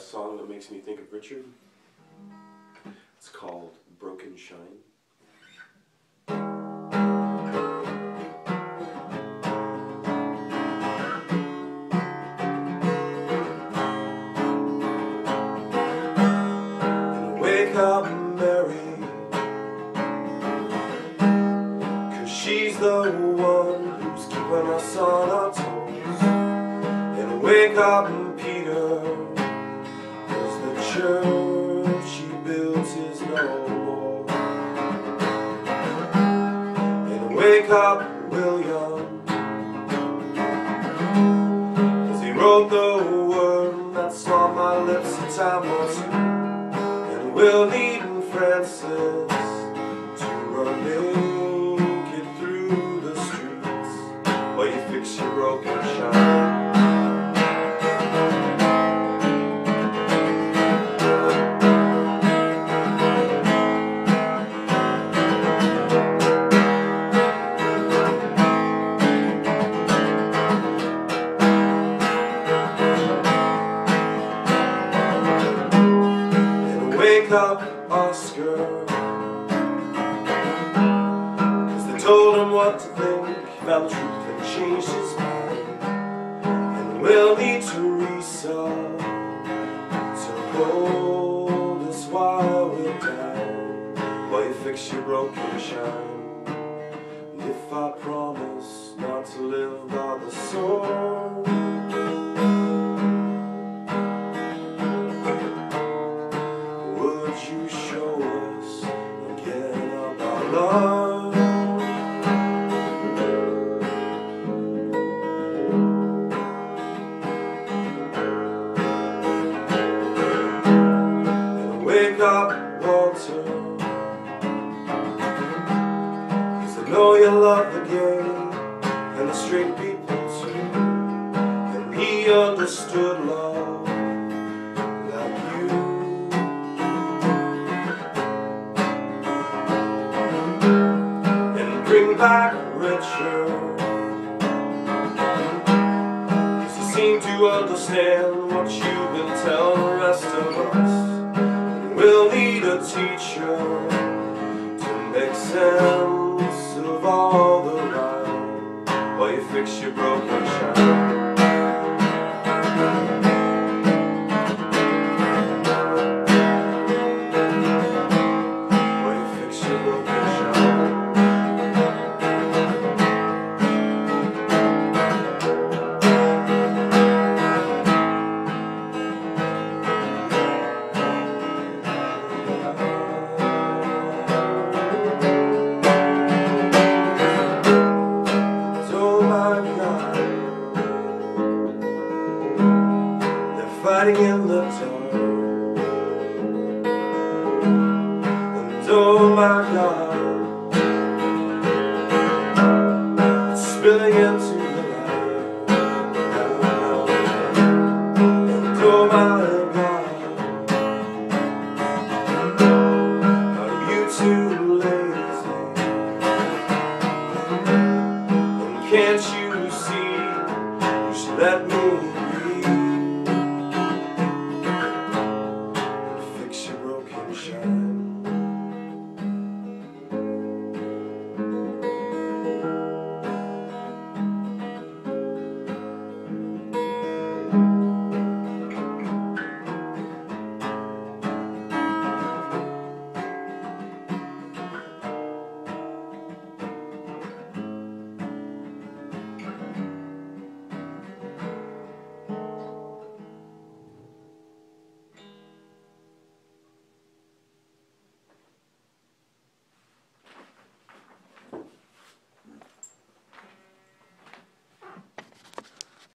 song that makes me think of Richard. It's called Broken Shine. Wake up Mary Cause she's the one who's keeping us on our toes And wake up wake up William Cause he wrote the word that's on my lips a time or two And we'll need Francis up Oscar. Cause they told him what to think, found the truth and changed his mind. And we'll need Teresa to hold us while we're down, while you fix your broken shine. And if I promise not to live by the sword. Up, Walter. Cause I know you love the gay and the straight people too. And he understood love like you. and bring back Richard. Cause you seem to understand what you've been telling the rest of us. We'll need a teacher to make sense of all the rhyme while you fix your broken fighting in the dark. And oh my God,